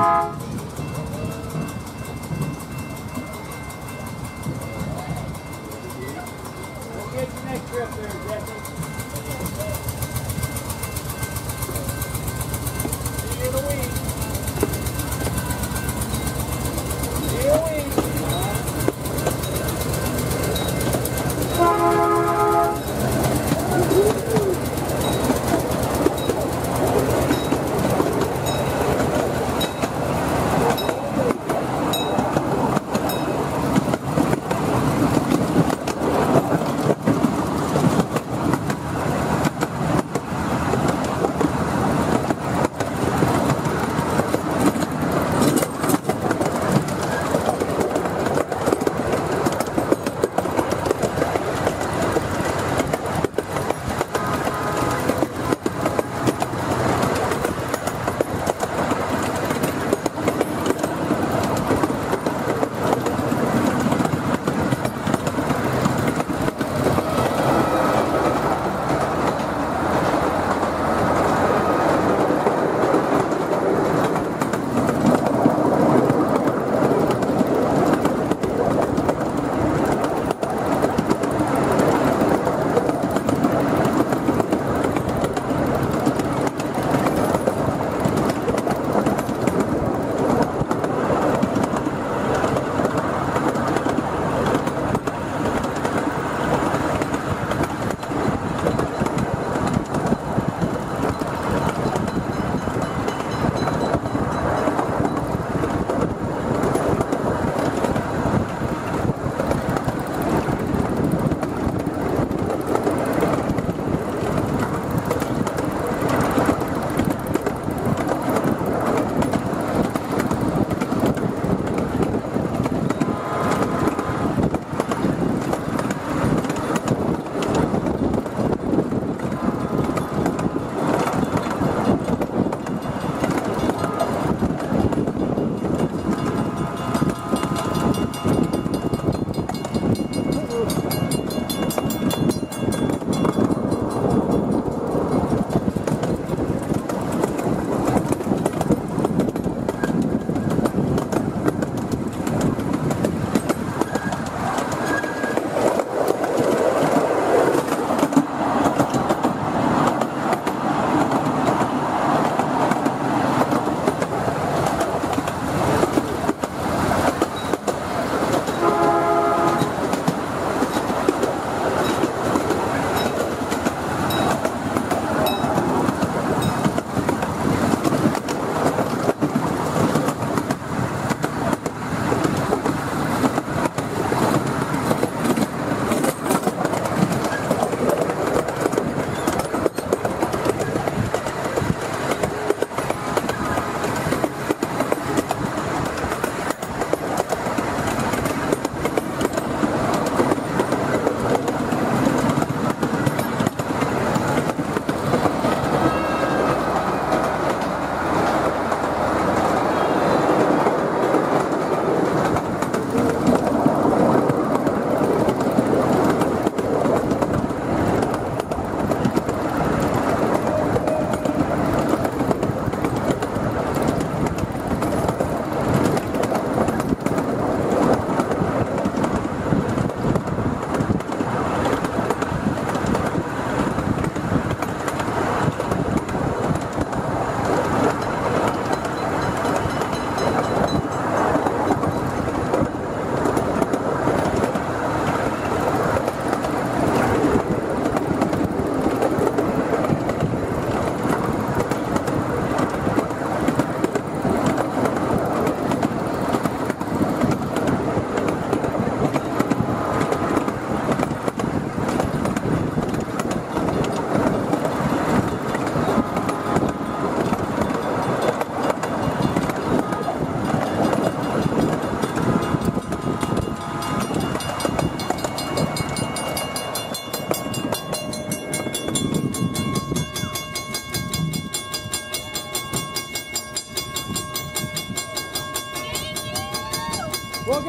Música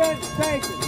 We'll get